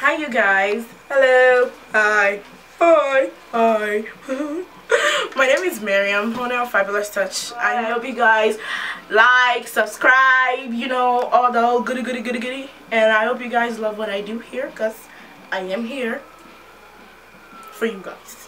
Hi you guys. Hello. Hi. Hi. Hi. My name is Miriam, owner of Fabulous Touch. I hope you guys like, subscribe, you know, all the old goody goody goody goody. And I hope you guys love what I do here because I am here for you guys.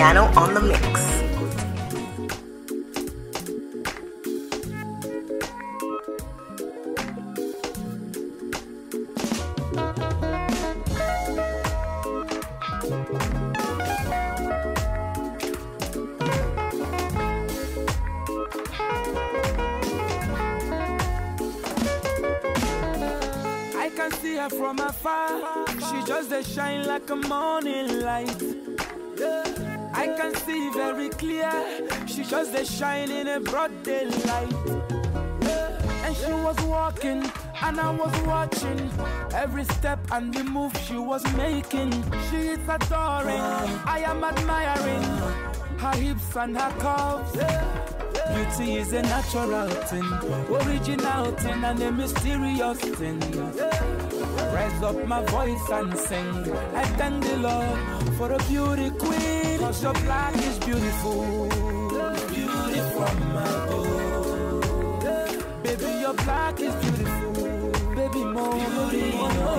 Piano on the mix. I can see her from afar. She just a shine like a morning light. Yeah. I can see very clear. She just a shine in a broad daylight. And she was walking, and I was watching every step and the move she was making. She is adoring. I am admiring her hips and her curves. Beauty is a natural thing, original thing, and a mysterious thing. Raise up my voice and sing. I thank the Lord for a beauty queen. Cause your black is beautiful. Beauty from my own. Baby, your black is beautiful. Baby, more